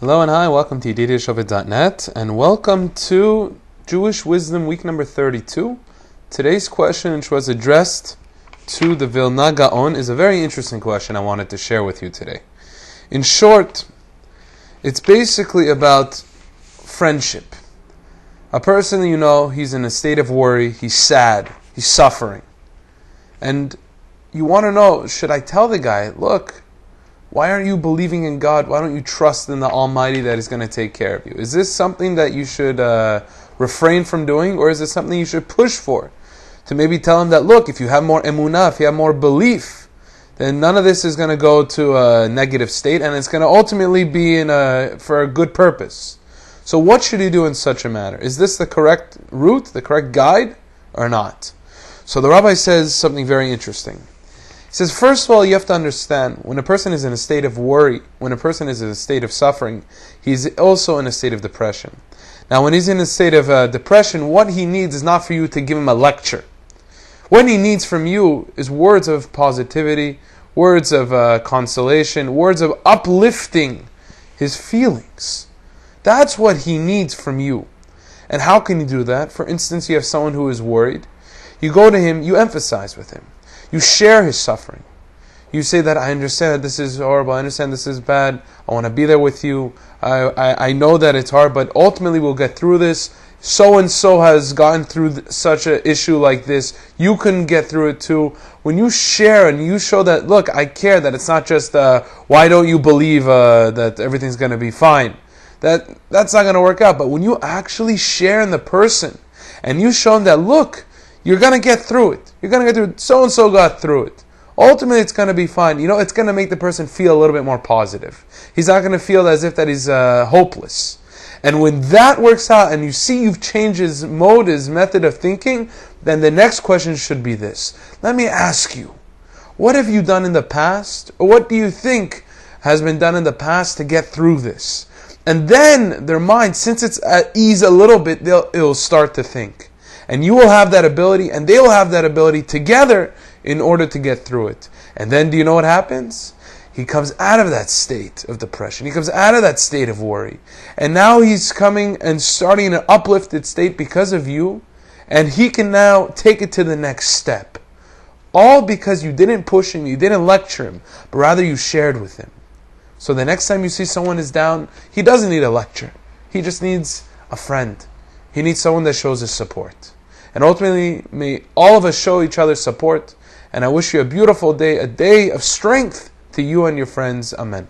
Hello and hi, welcome to YedidiaShofet.net and welcome to Jewish Wisdom week number 32. Today's question, which was addressed to the Vilna Gaon, is a very interesting question I wanted to share with you today. In short, it's basically about friendship. A person, you know, he's in a state of worry, he's sad, he's suffering. And you want to know should I tell the guy, look, why aren't you believing in God? Why don't you trust in the Almighty that is going to take care of you? Is this something that you should uh, refrain from doing, or is it something you should push for? To maybe tell him that, look, if you have more emunah, if you have more belief, then none of this is going to go to a negative state, and it's going to ultimately be in a, for a good purpose. So, what should he do in such a matter? Is this the correct route, the correct guide, or not? So, the rabbi says something very interesting. Says, first of all, you have to understand when a person is in a state of worry, when a person is in a state of suffering, he's also in a state of depression. Now, when he's in a state of uh, depression, what he needs is not for you to give him a lecture. What he needs from you is words of positivity, words of uh, consolation, words of uplifting his feelings. That's what he needs from you. And how can you do that? For instance, you have someone who is worried. You go to him, you emphasize with him. You share his suffering. You say that I understand that this is horrible. I understand this is bad. I want to be there with you. I, I, I know that it's hard, but ultimately we'll get through this. So and so has gotten through th- such an issue like this. You can get through it too. When you share and you show that, look, I care that it's not just, uh, why don't you believe uh, that everything's going to be fine? That that's not going to work out. But when you actually share in the person and you show them that, look, you're going to get through it. You're going to get through it. So and so got through it. Ultimately, it's going to be fine. You know, it's going to make the person feel a little bit more positive. He's not going to feel as if that he's uh, hopeless. And when that works out and you see you've changed his mode, his method of thinking, then the next question should be this. Let me ask you, what have you done in the past? Or what do you think has been done in the past to get through this? And then their mind, since it's at ease a little bit, they'll, it'll start to think. And you will have that ability, and they will have that ability together in order to get through it. And then do you know what happens? He comes out of that state of depression. He comes out of that state of worry. And now he's coming and starting in an uplifted state because of you. And he can now take it to the next step. All because you didn't push him, you didn't lecture him, but rather you shared with him. So the next time you see someone is down, he doesn't need a lecture. He just needs a friend. He needs someone that shows his support. And ultimately, may all of us show each other support. And I wish you a beautiful day, a day of strength to you and your friends. Amen.